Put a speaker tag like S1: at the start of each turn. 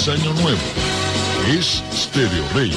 S1: Feliz Año Nuevo. Es Stereo Rey.